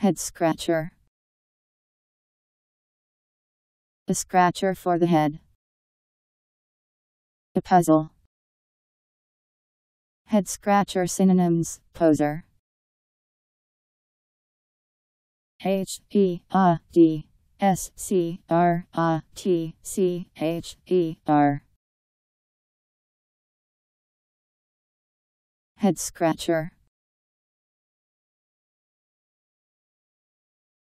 Head scratcher. A scratcher for the head. A puzzle. Head scratcher synonyms, poser. H E A D S C R A T C H E R Head scratcher